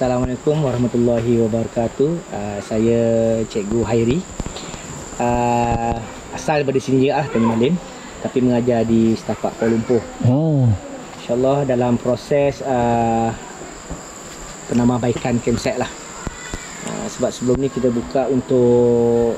Assalamualaikum warahmatullahi wabarakatuh. Uh, saya Cikgu Hairi. Uh, asal daripada sini lah, Tanjung Malim. Tapi mengajar di Setapak Kuala Lumpur. Oh. InsyaAllah dalam proses uh, penambahbaikan campsite lah. Uh, sebab sebelum ni kita buka untuk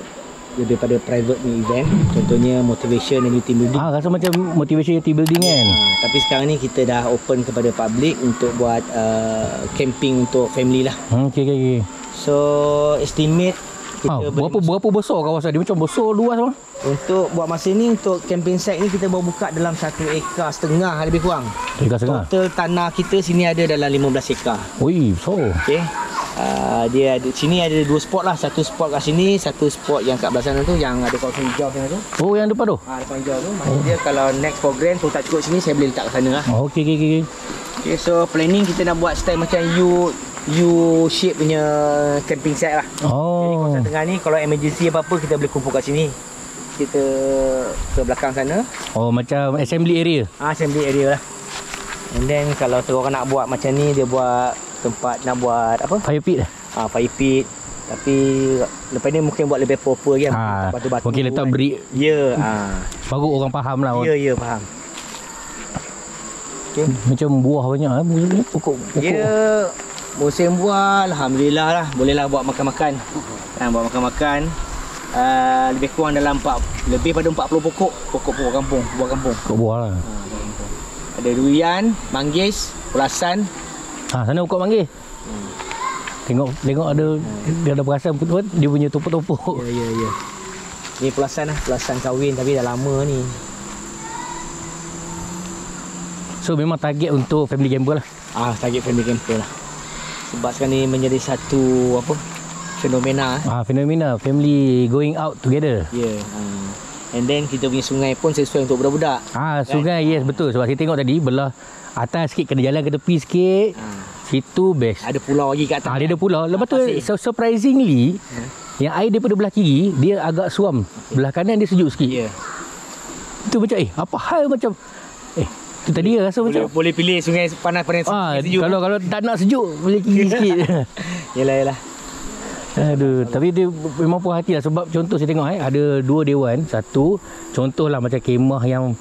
lebih pada private ni event. Contohnya motivation dan team building. Ah rasa macam motivation team building kan. Uh, tapi sekarang ni kita dah open kepada public untuk buat uh, camping untuk family lah. Hmm, okey okey okey. So estimate kita Ah, beri- berapa berapa besar kawasan dia macam besar luas bang. untuk buat masa ni untuk camping site ni kita baru buka dalam satu ekar setengah lebih kurang. Tiga setengah. Total tanah kita sini ada dalam 15 ekar. Oi, besar. Okey. Uh, dia ada sini ada dua spot lah. Satu spot kat sini, satu spot yang kat belah sana tu yang ada kawasan hijau sana tu. Oh yang depan tu. Ah depan hijau tu. Maksud dia kalau next program tu tak cukup sini saya boleh letak kat sana lah. Oh, okey okey okey. Okay, so planning kita nak buat style macam U U shape punya camping site lah. Jadi Oh. kawasan tengah ni kalau emergency apa-apa kita boleh kumpul kat sini. Kita ke belakang sana. Oh macam assembly area. Ah assembly area lah. And then kalau terus nak buat macam ni dia buat tempat nak buat apa? Fire pit. Ah fire pit. Tapi lepas ni mungkin buat lebih proper kan. Ha, Batu-batu. mungkin letak brick Ya, ah. baru orang faham lah. Ya, ya faham. Okay. Macam buah banyak eh. Ni pokok pokok. Ya, musim buah alhamdulillah lah. Bolehlah buat makan-makan. Ha, buat makan-makan. Uh, lebih kurang dalam 4 lebih pada 40 pokok pokok-pokok kampung buah kampung Pokok buah lah. Ada durian manggis pulasan Ha sana pokok manggil. Tengok tengok ada dia ada perasan betul dia punya topok-topok. ya ya ya ni pulasan lah pulasan kahwin tapi dah lama ni So memang target untuk family gamble lah. ah target family camper lah sebab sekarang ni menjadi satu apa fenomena eh. Ah fenomena family going out together. ya yeah. uh. And then kita punya sungai pun sesuai untuk budak-budak Ah sungai yes betul sebab saya tengok tadi belah atas sikit kena jalan ke tepi sikit. Ah. Situ best. ada pulau lagi kat atas Ah dia ada pulau. Lepas tu pasir. su- surprisingly yang air daripada belah kiri dia agak suam. Belah kanan dia sejuk sikit. ya yeah. Itu macam eh apa hal macam eh tu tadi rasa boleh, macam boleh pilih sungai panas panas ah sejuk kalau kalau tak nak sejuk boleh kiri sikit. yalah yalah Aduh, tapi dia memang puas hati lah sebab contoh saya tengok eh ada dua dewan. Satu contohlah macam kemah yang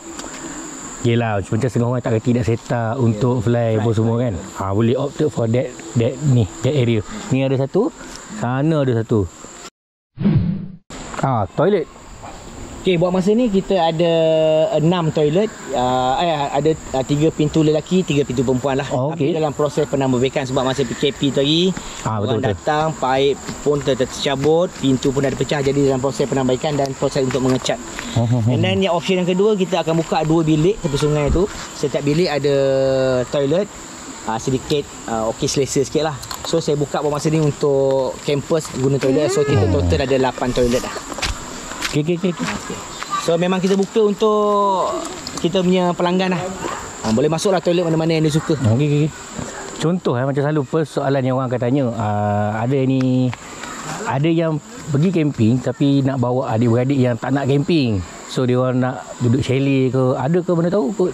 Yelah macam setengah orang tak kerti nak set up untuk fly apa semua kan. Ha boleh opt for that that ni that area. Ni ada satu, sana ada satu. Ah, toilet. Okey, buat masa ni kita ada enam toilet. Uh, eh, ada uh, tiga pintu lelaki, tiga pintu perempuan lah. Oh, okey. Tapi dalam proses penambahbaikan sebab masa PKP tu lagi, Ah, orang betul, betul. datang, paip pun ter- ter- tercabut, pintu pun ada pecah. Jadi dalam proses penambahbaikan dan proses untuk mengecat. And then yang option yang kedua, kita akan buka dua bilik tepi sungai tu. Setiap bilik ada toilet. Uh, sedikit uh, okey selesa sikit lah So saya buka buat masa ni untuk campus guna toilet So kita total ada 8 toilet lah Okey okey okey. Okay. So memang kita buka untuk kita punya pelanggan lah. Ha, boleh masuklah toilet mana-mana yang dia suka. Okey okey. Contoh eh macam selalu first soalan yang orang akan tanya, uh, ada ni ada yang pergi camping tapi nak bawa adik-beradik yang tak nak camping. So dia orang nak duduk chalet ke, ada ke mana tahu ke?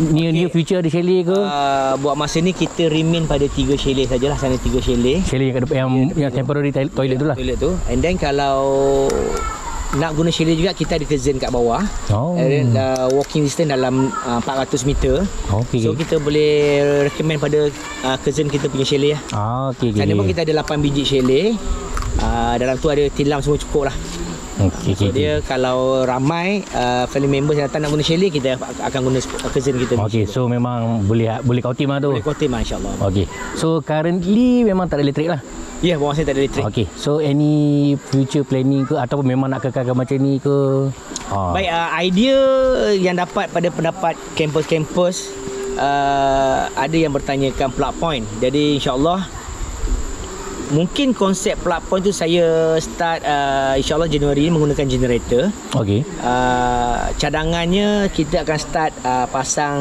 Near near future ada chalet ke? Uh, buat masa ni kita remain pada tiga chalet sajalah. Sana tiga chalet. Chalet yang depan yang, yang temporary toilet, toilet tu lah. Toilet tu. And then kalau nak guna chalet juga kita ada curtain kat bawah. Oh. And then uh, walking distance dalam uh, 400 meter. Okey. So kita boleh recommend pada uh, cousin kita punya chalet lah. Ah, okey okey. Sana pun kita ada 8 biji chalet. Uh, dalam tu ada tilam semua cukup lah. Okey So okey. dia kalau ramai uh, family members yang datang nak guna chalet kita akan guna cousin kita. Okey, so memang boleh boleh kau tim lah tu. boleh kotim lah insyaAllah. Okey. So currently memang tak ada elektrik lah. Ya, yeah, bawa saya tak ada elektrik. Okey. So any future planning ke ataupun memang nak kekalkan macam ni ke? Ha. Baik, uh, idea yang dapat pada pendapat kampus-kampus uh, ada yang bertanyakan plug point. Jadi insyaAllah mungkin konsep point tu saya start uh, insyaAllah Januari ni menggunakan generator. Okey. Uh, cadangannya kita akan start uh, pasang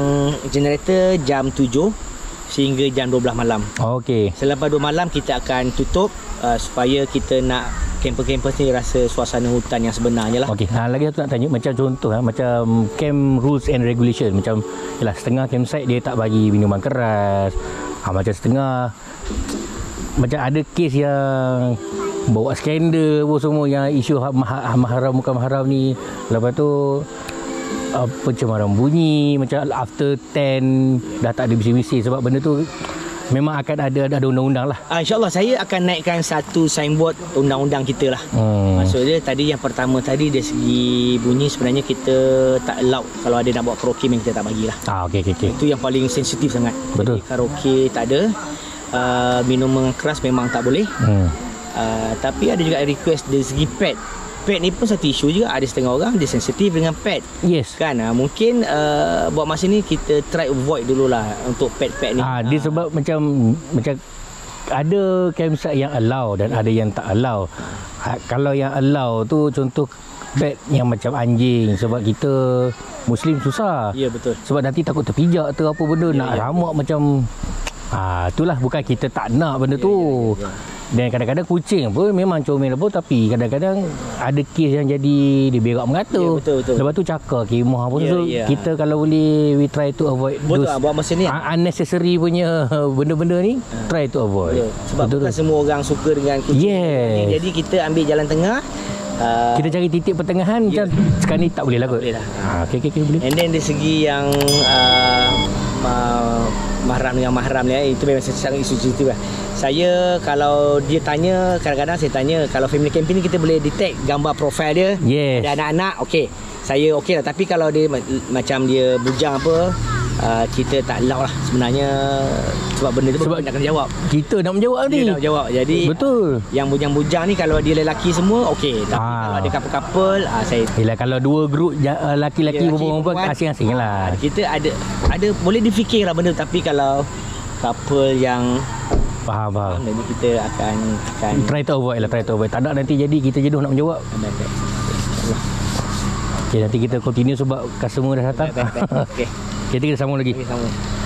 generator jam 7 sehingga jam 12 malam. Okey. Selepas 2 malam kita akan tutup uh, supaya kita nak kamper-kamper ni rasa suasana hutan yang sebenarnya lah. Okey, ha, lagi satu nak tanya macam contoh ha, macam camp rules and regulation macam yalah setengah campsite dia tak bagi minuman keras. Ha, macam setengah macam ada kes yang bawa skandal pun semua yang isu ha- mah- mahram bukan mahram ni lepas tu uh, pencemaran bunyi macam after 10 dah tak ada bising-bising sebab benda tu memang akan ada ada, undang-undang lah Ah, InsyaAllah saya akan naikkan satu signboard undang-undang kita lah. hmm. Maksudnya tadi yang pertama tadi dari segi bunyi sebenarnya kita tak allowed kalau ada nak buat karaoke memang kita tak bagilah. ah okey okey okey Itu yang paling sensitif sangat. Betul. Jadi karaoke tak ada. Uh, minuman keras memang tak boleh. hmm. Uh, tapi ada juga request dari segi pet. Pet ni pun satu isu juga. Ada setengah orang dia sensitif dengan pet. yes Kan uh, mungkin uh, buat masa ni kita try avoid dululah untuk pet-pet ni. Ah, dia sebab macam macam ada campsite yang allow dan ada yang tak allow. Ha, kalau yang allow tu contoh pet yang macam anjing sebab kita muslim susah. Ya betul. Sebab nanti takut terpijak tu apa benda Ya, nak ya. ramak macam Ah, itulah bukan kita tak nak benda tu. ya, ya, ya. Dan kadang-kadang kucing pun memang comel apa tapi kadang-kadang ada kes yang jadi dia berak mengata. Ya, betul, betul. Lepas tu cakar kemah apa Ya, so ya. kita kalau boleh we try to avoid Betul those lah buat masa ni. Un- unnecessary punya benda-benda ni try to avoid. Betul. Sebab Betul bukan tu. semua orang suka dengan kucing. Yes. Jadi kita ambil jalan tengah. Uh, Kita cari titik pertengahan macam sekarang ni tak boleh lah kot. boleh lah. Ha, okey okey okey boleh. And then dari segi yang uh, ma- mahram dengan mahram ni eh, itu memang sangat isu sensitif lah. Saya kalau dia tanya kadang-kadang saya tanya kalau family camping ni kita boleh detect gambar profil dia. Yes. Ada anak-anak okey. Saya okey lah tapi kalau dia ma- macam dia bujang apa uh, kita tak allow lah sebenarnya sebab benda tu Sebab- nak kena jawab. Kita nak menjawab ni. Dia nak jawab. Jadi Betul. yang bujang-bujang ni kalau dia lelaki semua okey tapi Ah. kalau ada couple-couple ah saya Yelah kalau dua grup ja- uh, laki-laki Ya, laki, perempuan perempuan. asing-asing lah. Ah, kita ada ada boleh difikir lah benda tapi kalau couple yang Faham faham. jadi kita akan akan Try to avoid lah, try to avoid. Tak nak nanti jadi kita jenuh nak menjawab. Okay, nanti kita continue sebab customer dah datang. Okey. Kita kita sambung lagi. Okey sama.